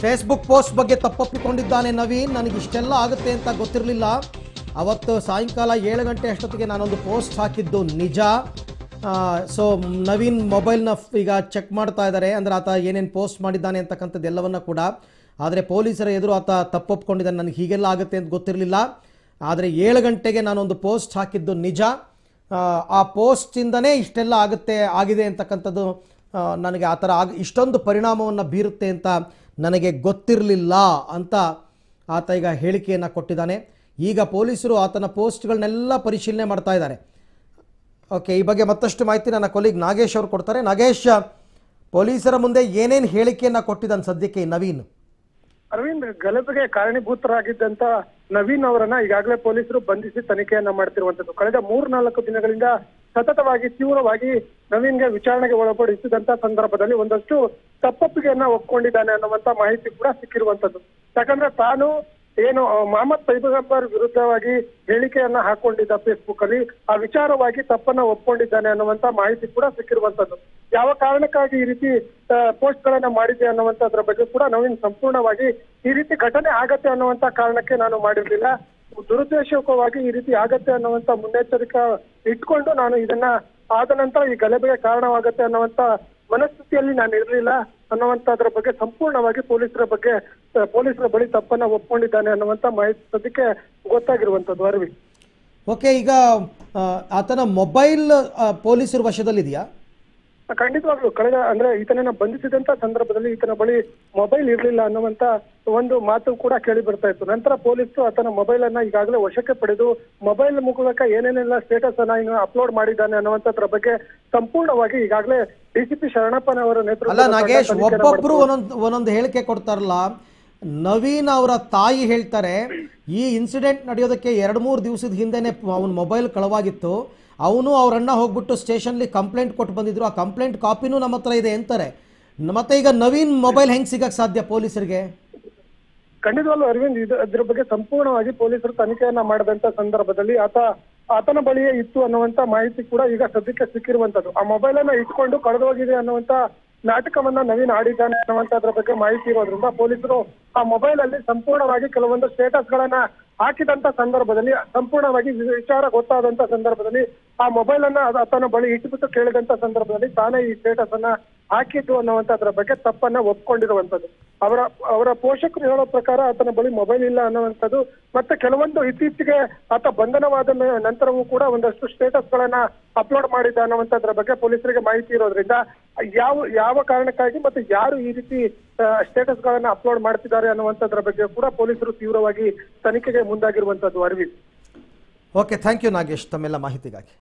Facebook post ಬಗ್ಗೆ ತಪ್ಪೊಪ್ಪಿಕೊಂಡಿದ್ದಾನೆ ನವೀನ್. ನನಗೆ ಇಷ್ಟೆಲ್ಲ ಆಗುತ್ತೆ ಅಂತ ಗೊತ್ತಿರಲಿಲ್ಲ. ಅವತ್ತು ಸಾಯಂಕಾಲ ಏಳು ಗಂಟೆ ಅಷ್ಟೊತ್ತಿಗೆ ನಾನೊಂದು ಪೋಸ್ಟ್ ಹಾಕಿದ್ದು ನಿಜ. ಸೊ ನವೀನ್ ಮೊಬೈಲ್ನ ಈಗ ಚೆಕ್ ಮಾಡ್ತಾ ಇದ್ದಾರೆ ಅಂದರೆ ಆತ ಏನೇನು ಪೋಸ್ಟ್ ಮಾಡಿದ್ದಾನೆ ಅಂತಕ್ಕಂಥದ್ದು ಎಲ್ಲವನ್ನು ಕೂಡ. ಆದರೆ ಪೊಲೀಸರ ಎದುರು ಆತ ತಪ್ಪೊಪ್ಕೊಂಡಿದ್ದಾನೆ. ನನಗೆ ಹೀಗೆಲ್ಲ ಆಗುತ್ತೆ ಅಂತ ಗೊತ್ತಿರಲಿಲ್ಲ. ಆದರೆ ಏಳು ಗಂಟೆಗೆ ನಾನೊಂದು ಪೋಸ್ಟ್ ಹಾಕಿದ್ದು ನಿಜ. ಆ, ಪೋಸ್ಟಿಂದನೇ ಇಷ್ಟೆಲ್ಲ ಆಗುತ್ತೆ ಆಗಿದೆ ಅಂತಕ್ಕಂಥದ್ದು ನನಗೆ ಆ ಥರ ಆಗ ಇಷ್ಟೊಂದು ಪರಿಣಾಮವನ್ನು ಬೀರುತ್ತೆ ಅಂತ ನನಗೆ ಗೊತ್ತಿರಲಿಲ್ಲ ಅಂತ ಆತ ಈಗ ಹೇಳಿಕೆಯನ್ನು ಕೊಟ್ಟಿದ್ದಾನೆ. ಈಗ ಪೊಲೀಸರು ಆತನ ಪೋಸ್ಟ್ಗಳನ್ನೆಲ್ಲ ಪರಿಶೀಲನೆ ಮಾಡ್ತಾ ಇದ್ದಾರೆ. ಓಕೆ, ಈ ಬಗ್ಗೆ ಮತ್ತಷ್ಟು ಮಾಹಿತಿ ನನ್ನ ಕೊಲೀಗ್ ನಾಗೇಶ್ ಅವರು ಕೊಡ್ತಾರೆ. ನಾಗೇಶ್, ಪೊಲೀಸರ ಮುಂದೆ ಏನೇನು ಹೇಳಿಕೆಯನ್ನು ಕೊಟ್ಟಿದ್ದಾನೆ ಸದ್ಯಕ್ಕೆ ನವೀನ್? ಅರವಿಂದ್, ಗಲಭೆಗೆ ಕಾರಣೀಭೂತರಾಗಿದ್ದಂತ ನವೀನ್ ಅವರನ್ನ ಈಗಾಗಲೇ ಪೊಲೀಸರು ಬಂಧಿಸಿ ತನಿಖೆಯನ್ನ ಮಾಡ್ತಿರುವಂತದ್ದು. ಕಳೆದ ಮೂರ್ನಾಲ್ಕು ದಿನಗಳಿಂದ ಸತತವಾಗಿ, ತೀವ್ರವಾಗಿ ನವೀನ್ಗೆ ವಿಚಾರಣೆಗೆ ಒಳಪಡಿಸಿದಂತ ಸಂದರ್ಭದಲ್ಲಿ ಒಂದಷ್ಟು ತಪ್ಪೊಪ್ಪಿಗೆಯನ್ನ ಒಪ್ಕೊಂಡಿದ್ದಾನೆ ಅನ್ನುವಂತ ಮಾಹಿತಿ ಕೂಡ ಸಿಕ್ಕಿರುವಂತದ್ದು. ಯಾಕಂದ್ರೆ ತಾನು ಏನು ಮಹಮ್ಮದ್ ಪೈಗಂಬರ್ ವಿರುದ್ಧವಾಗಿ ಹೇಳಿಕೆಯನ್ನ ಹಾಕೊಂಡಿದ್ದ ಫೇಸ್ಬುಕ್ ಅಲ್ಲಿ ಆ ವಿಚಾರವಾಗಿ ತಪ್ಪನ್ನ ಒಪ್ಕೊಂಡಿದ್ದಾನೆ ಅನ್ನುವಂತ ಮಾಹಿತಿ ಕೂಡ ಸಿಕ್ಕಿರುವಂತದ್ದು. ಯಾವ ಕಾರಣಕ್ಕಾಗಿ ಈ ರೀತಿ ಪೋಸ್ಟ್ ಗಳನ್ನ ಮಾಡಿದೆ ಅನ್ನುವಂತದ್ರ ಬಗ್ಗೆ ಕೂಡ ನವೀನ್ ಸಂಪೂರ್ಣವಾಗಿ ಈ ರೀತಿ ಘಟನೆ ಆಗತ್ತೆ ಅನ್ನುವಂತ ಕಾರಣಕ್ಕೆ ನಾನು ಮಾಡಿರ್ಲಿಲ್ಲ. ದುರುದ್ದೇಶಕವಾಗಿ ಈ ರೀತಿ ಆಗತ್ತೆ ಅನ್ನುವಂತ ಮುನ್ನೆಚ್ಚರಿಕೆ ಇಟ್ಕೊಂಡು ನಾನು ಇದನ್ನ ಆದ ನಂತರ ಈ ಗಲಭೆಗೆ ಕಾರಣವಾಗತ್ತೆ ಅನ್ನುವಂತ ಮನಸ್ಥಿತಿಯಲ್ಲಿ ನಾನು ಇರಲಿಲ್ಲ ಅನ್ನುವಂತದ್ರ ಬಗ್ಗೆ ಸಂಪೂರ್ಣವಾಗಿ ಪೊಲೀಸರ ಬಗ್ಗೆ, ಪೊಲೀಸರ ಬಳಿ ತಪ್ಪನ್ನ ಒಪ್ಕೊಂಡಿದ್ದಾನೆ ಅನ್ನುವಂತ ಮಾಹಿತಿ ಸದ್ಯಕ್ಕೆ ಗೊತ್ತಾಗಿರುವಂತದ್ದು ಅರವಿ ಓಕೆ, ಈಗ ಆತನ ಮೊಬೈಲ್ ಪೊಲೀಸರ ವಶದಲ್ಲಿದೆಯಾ? ಖಂಡಿತವಾಗ್ಲು ಕಳೆದ ಅಂದ್ರೆ ಈತನನ್ನ ಬಂಧಿಸಿದಂತ ಸಂದರ್ಭದಲ್ಲಿ ಈತನ ಬಳಿ ಮೊಬೈಲ್ ಇರ್ಲಿಲ್ಲ ಅನ್ನುವಂತ ಒಂದು ಮಾತು ಕೂಡ ಕೇಳಿ ಬರ್ತಾ ಇತ್ತು. ನಂತರ ಪೊಲೀಸರು ಆತನ ಮೊಬೈಲ್ ಅನ್ನ ಈಗಾಗಲೇ ವಶಕ್ಕೆ ಪಡೆದು ಮೊಬೈಲ್ ಮೂಲಕ ಏನೇನೆಲ್ಲ ಸ್ಟೇಟಸ್ ಅನ್ನ ಇನ್ನು ಅಪ್ಲೋಡ್ ಮಾಡಿದ್ದಾನೆ ಅನ್ನುವಂಥದ್ರ ಬಗ್ಗೆ ಸಂಪೂರ್ಣವಾಗಿ ಈಗಾಗಲೇ ಡಿಸಿಪಿ ಶರಣಪ್ಪನವರ ಅಲ್ಲ ನೇತೃತ್ವದ ನಾಗೇಶ್ ಒಬ್ಬೊಬ್ರು ಒಂದೊಂದು ಒಂದೊಂದು ಹೇಳಿಕೆ ಕೊಡ್ತಾರಲ್ಲ ನವೀನ್ ಅವರ ತಾಯಿ ಹೇಳ್ತಾರೆ ಈ ಇನ್ಸಿಡೆಂಟ್ ನಡೆಯೋದಕ್ಕೆ ಎರಡು ಮೂರು ದಿವಸದ ಹಿಂದೆನೆ ಅವನ ಮೊಬೈಲ್ ಕಳವಾಗಿತ್ತು. ಅವನು ಅವರನ್ನ ಹೋಗ್ಬಿಟ್ಟು ಸ್ಟೇಷನ್ಲಿ ಕಂಪ್ಲೇಂಟ್ ಕೊಟ್ಟು ಬಂದಿದ್ರು. ಆ ಕಂಪ್ಲೇಂಟ್ ಕಾಪಿನೂ ನಮ್ಮ ಹತ್ರ ಇದೆ ಅಂತಾರೆ ಮತ್ತೆ ಈಗ ನವೀನ್ ಮೊಬೈಲ್ ಹೆಂಗ್ ಸಿಗಕ್ಕೆ ಸಾಧ್ಯ ಪೊಲೀಸರಿಗೆ? ಖಂಡಿತವಾಗ್ಲೂ ಅರವಿಂದ್, ಇದು ಅದ್ರ ಬಗ್ಗೆ ಸಂಪೂರ್ಣವಾಗಿ ಪೊಲೀಸರು ತನಿಖೆಯನ್ನ ಮಾಡಿದಂತ ಸಂದರ್ಭದಲ್ಲಿ ಆತ, ಆತನ ಬಳಿಯೇ ಇತ್ತು ಅನ್ನುವಂತ ಮಾಹಿತಿ ಕೂಡ ಈಗ ಸದ್ಯಕ್ಕೆ ಸಿಕ್ಕಿರುವಂತದ್ದು. ಆ ಮೊಬೈಲ್ ಅನ್ನ ಇಟ್ಕೊಂಡು ಕಳೆದೋಗಿದೆ ಅನ್ನುವಂತ ನಾಟಕವನ್ನ ನವೀನ್ ಆಡಿದ್ದಾನೆ ಅನ್ನುವಂತದ್ರ ಬಗ್ಗೆ ಮಾಹಿತಿ ಇರೋದ್ರಿಂದ ಪೊಲೀಸರು ಆ ಮೊಬೈಲ್ ಅಲ್ಲಿ ಸಂಪೂರ್ಣವಾಗಿ ಕೆಲವೊಂದು ಸ್ಟೇಟಸ್ ಗಳನ್ನ ಹಾಕಿದಂತ ಸಂದರ್ಭದಲ್ಲಿ ಸಂಪೂರ್ಣವಾಗಿ ವಿಚಾರ ಗೊತ್ತಾದಂತ ಸಂದರ್ಭದಲ್ಲಿ ಆ ಮೊಬೈಲ್ ಅನ್ನ ತನ್ನ ಬಳಿ ಇಟ್ಟುಬಿಟ್ಟು ಕೇಳಿದಂತ ಸಂದರ್ಭದಲ್ಲಿ ತಾನೇ ಈ ಸ್ಟೇಟಸ್ ಅನ್ನ ಹಾಕಿದ್ದು ಅದರ ಬಗ್ಗೆ ತಪ್ಪನ್ನ ಒಪ್ಕೊಂಡಿರುವಂತದ್ದು ಅವರ ಅವರ ಪೋಷಕರು ಹೇಳೋ ಪ್ರಕಾರ ಆತನ ಬಳಿ ಮೊಬೈಲ್ ಇಲ್ಲ ಅನ್ನುವಂಥದ್ದು ಮತ್ತೆ ಕೆಲವೊಂದು ಇತ್ತೀಚೆಗೆ ಆತ ಬಂಧನವಾದ ನಂತರವೂ ಕೂಡ ಒಂದಷ್ಟು ಸ್ಟೇಟಸ್ ಗಳನ್ನ ಅಪ್ಲೋಡ್ ಮಾಡಿದ್ದ ಅನ್ನುವಂಥದ್ರ ಬಗ್ಗೆ ಪೊಲೀಸರಿಗೆ ಮಾಹಿತಿ ಇರೋದ್ರಿಂದ ಯಾವ ಯಾವ ಕಾರಣಕ್ಕಾಗಿ ಮತ್ತೆ ಯಾರು ಈ ರೀತಿ ಸ್ಟೇಟಸ್ ಗಳನ್ನ ಅಪ್ಲೋಡ್ ಮಾಡ್ತಿದ್ದಾರೆ ಅನ್ನುವಂಥದ್ರ ಬಗ್ಗೆ ಕೂಡ ಪೊಲೀಸರು ತೀವ್ರವಾಗಿ ತನಿಖೆಗೆ ಮುಂದಾಗಿರುವಂತದ್ದು Arvind. Okay thank you Nagesh ತಮ್ಮೆಲ್ಲ ಮಾಹಿತಿಗಾಗಿ.